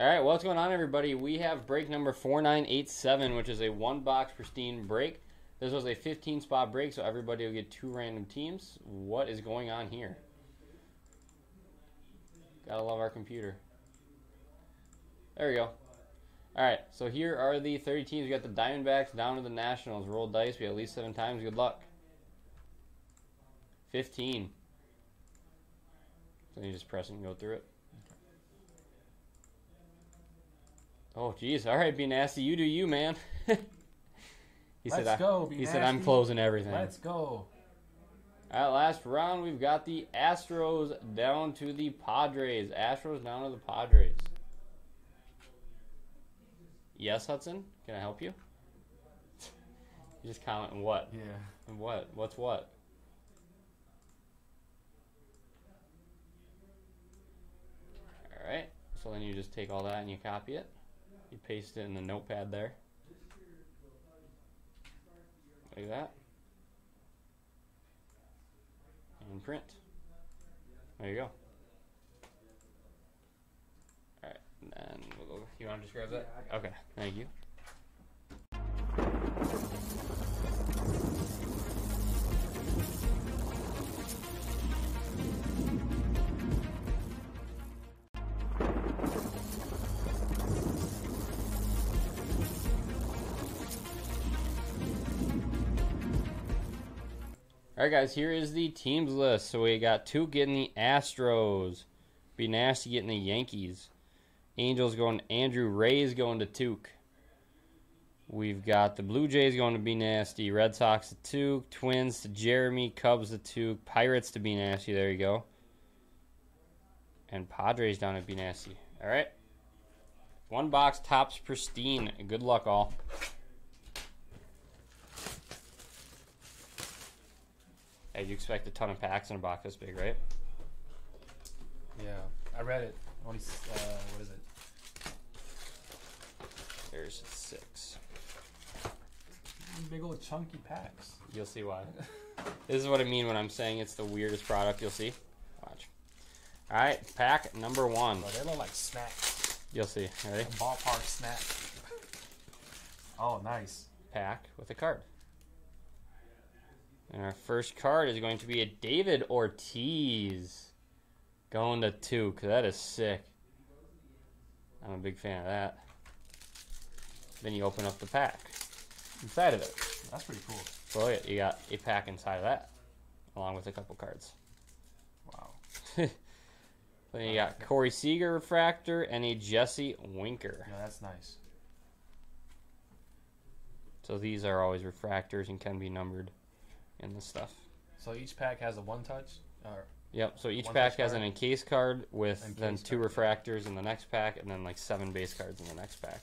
All right, what's going on, everybody? We have break number 4987, which is a one box pristine break. This was a 15 spot break, so everybody will get two random teams. What is going on here? Gotta love our computer. There we go. All right, so here are the 30 teams. We got the Diamondbacks down to the Nationals. Roll dice. We at least seven times. Good luck. 15. So you just press and go through it. Oh, geez. All right, be nasty. You do you, man. he Let's said, I, go, Be He said, I'm closing everything. Let's go. All right, last round, we've got the Astros down to the Padres. Astros down to the Padres. Yes, Hudson? Can I help you? You just comment what? Yeah. And What? What's what? All right. So then you just take all that and you copy it. You paste it in the notepad there. Like that. And print. There you go. All right. And then we'll go. You want to just grab that? Okay. Thank you. All right, guys. Here is the teams list. So we got two getting the Astros. Be nasty getting the Yankees. Angels going to Andrew. Rays going to Tuke. We've got the Blue Jays going to be nasty. Red Sox to Tuke. Twins to Jeremy. Cubs to Tuke. Pirates to be nasty. There you go. And Padres down to be nasty. All right. One box Topps pristine. Good luck, all. Hey, you expect a ton of packs in a box this big, right? Yeah. I read it. Only, uh, what is it? There's six. Big old chunky packs. You'll see why. this is what I mean when I'm saying it's the weirdest product. You'll see. Watch. All right, pack number one. But they look like snacks. You'll see. Ready? A ballpark snack. Oh, nice. Pack with a card. And our first card is going to be a David Ortiz. Going to two, because that is sick. I'm a big fan of that. Then you open up the pack inside of it. That's pretty cool. So yeah, you got a pack inside of that, along with a couple cards. Wow. Then you got Corey Seager refractor and a Jesse Winker. Yeah, that's nice. So these are always refractors and can be numbered in the stuff. So each pack has a one touch? Or, Yep. So each pack has card? an encased card with then two card. refractors in the next pack, and then like seven base cards in the next pack.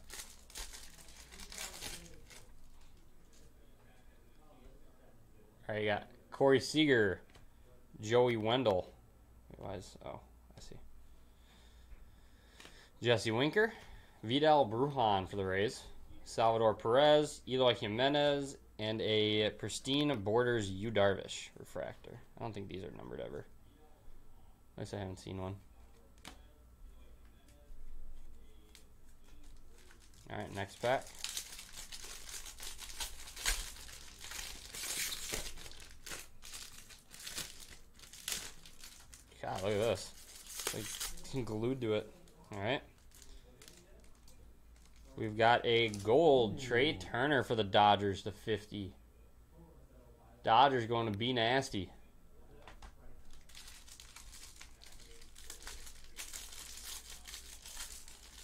All right, you got Corey Seager, Joey Wendle. Why is oh I see. Jesse Winker, Vidal Brujan for the Rays, Salvador Perez, Eloy Jimenez, and a pristine Borders Yu Darvish refractor. I don't think these are numbered ever. At least I haven't seen one. All right, next pack. God, look at this. It's like glued to it. All right. We've got a gold Trey Turner for the Dodgers to 50. Dodgers going to be nasty.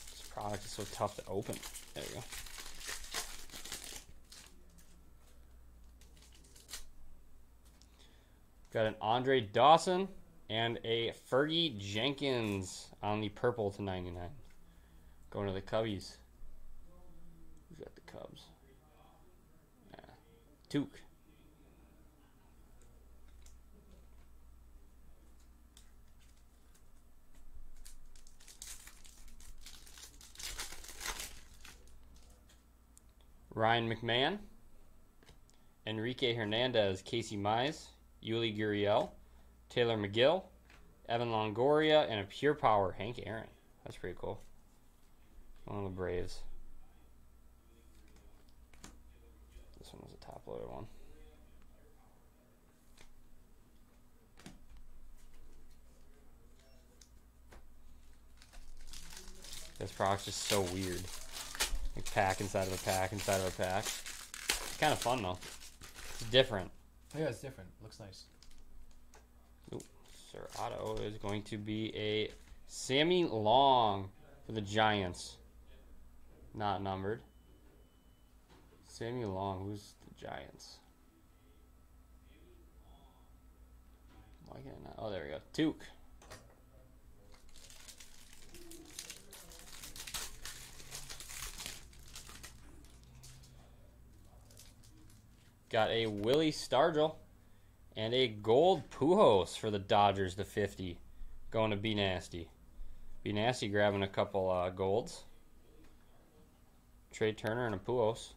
This product is so tough to open. There you go. Got an Andre Dawson and a Fergie Jenkins on the purple to 99. Going to the Cubbies. Who's got the Cubs? Yeah. Tuke. Ryan McMahon, Enrique Hernandez, Casey Mize, Yuli Gurriel, Tylor Megill, Evan Longoria, and a pure power Hank Aaron. That's pretty cool. One of the Braves. This one was a top loader one. This product's just so weird. Like pack inside of a pack inside of a pack. It's kind of fun though. It's different. Yeah, it's different. Looks nice. Sir Otto is going to be a Sammy Long for the Giants. Not numbered. Sammy Long, who's Giants? Why can't I not? Oh, there we go. Duke. Got a Willie Stargell and a gold Pujols for the Dodgers to 50. Going to Be Nasty. Be Nasty grabbing a couple uh, golds. Trey Turner and a Pujols.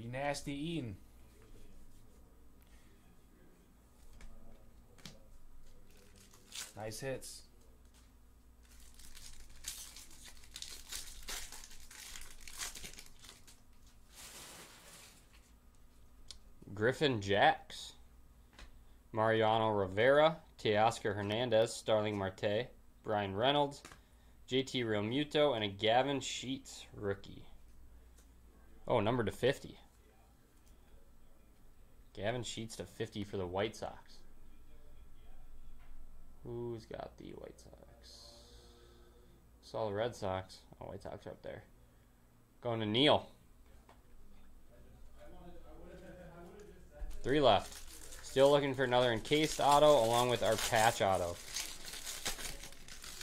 Be nasty eating. Nice hits. Griffin Jax. Mariano Rivera, Teoscar Hernandez, Starling Marte, Bryan Reynolds, JT Realmuto, and a Gavin Sheets rookie. Oh, number to 50. Gavin Sheets to 50 for the White Sox. Who's got the White Sox? Saw the Red Sox. Oh, White Sox are up there. Going to Neil. Three left. Still looking for another encased auto along with our patch auto.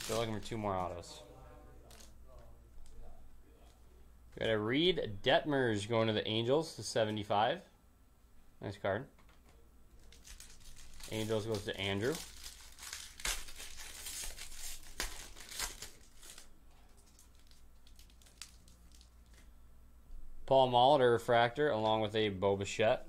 Still looking for two more autos. Got a Reid Detmers going to the Angels to 75. Nice card. Angels goes to Andrew. Paul Molitor refractor along with a Bo Bichette.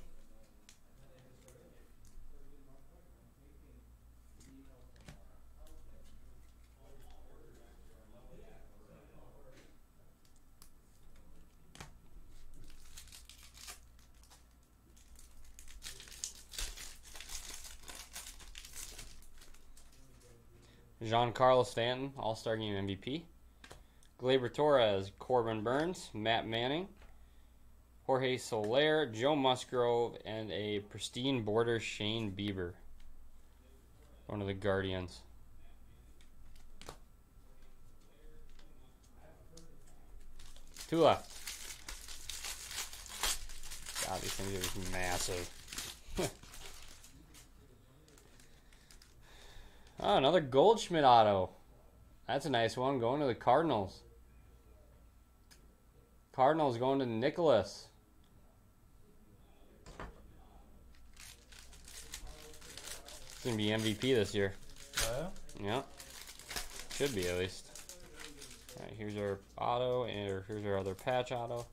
Giancarlo Stanton, All Star Game MVP. Gleyber Torres, Corbin Burnes, Matt Manning, Jorge Soler, Joe Musgrove, and a pristine border Shane Bieber. One of the Guardians. Two left. God, these things are just massive. Oh, another Goldschmidt auto. That's a nice one. Going to the Cardinals. Cardinals going to Nicholas. It's going to be MVP this year. Oh, Yeah. Should be at least. Alright, here's our auto, and here's our other patch auto.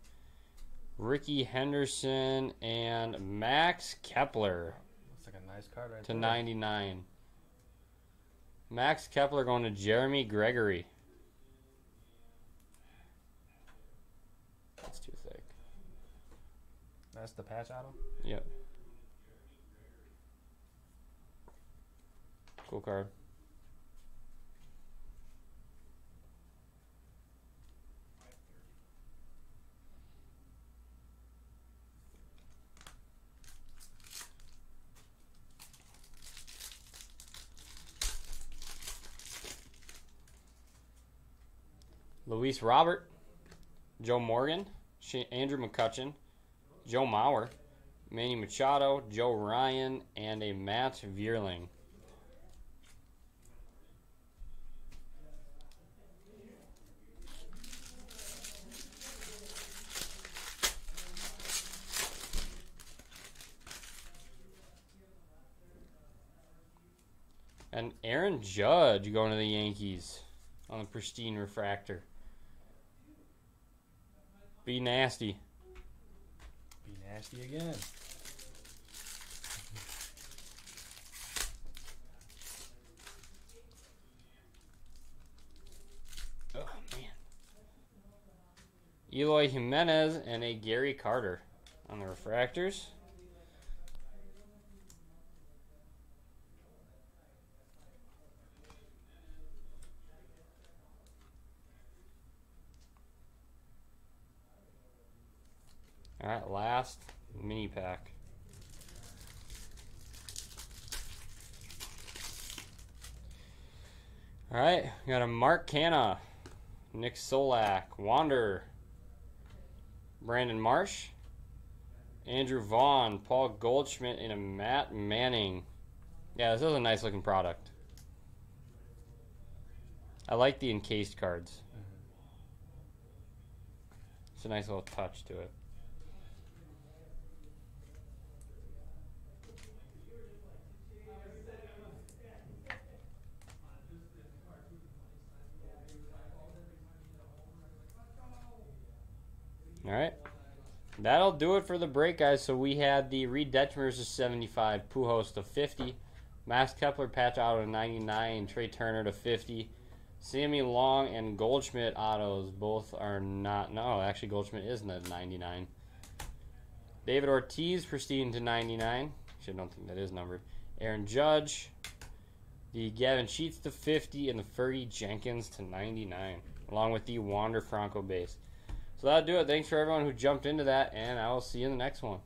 Rickey Henderson and Max Kepler looks like a nice card right to there. 99. Max Kepler going to Jeremy Gregory. That's too thick. That's the patch auto. Yep. Cool card. Luis Robert, Joe Morgan, Andrew McCutchen, Joe Mauer, Manny Machado, Joe Ryan, and a Matt Vierling. And Aaron Judge going to the Yankees on the pristine refractor. Be nasty. Be nasty again. Oh man. Eloy Jimenez and a Gary Carter on the refractors. All right, last mini pack. All right, we got a Mark Canha, Nick Solak, Wander, Brandon Marsh, Andrew Vaughn, Paul Goldschmidt, and a Matt Manning. Yeah, this is a nice looking product. I like the encased cards. Mm-hmm. It's a nice little touch to it. All right. That'll do it for the break, guys. So we had the Reid Detmers to 75, Pujols to 50, Max Kepler patch auto to 99, Trey Turner to 50, Sammy Long and Goldschmidt autos both are not. No, actually Goldschmidt isn't at 99. David Ortiz pristine to 99. Actually, I don't think that is numbered. Aaron Judge, the Gavin Sheets to 50, and the Fergie Jenkins to 99, along with the Wander Franco base. So that'll do it. Thanks for everyone who jumped into that, and I will see you in the next one.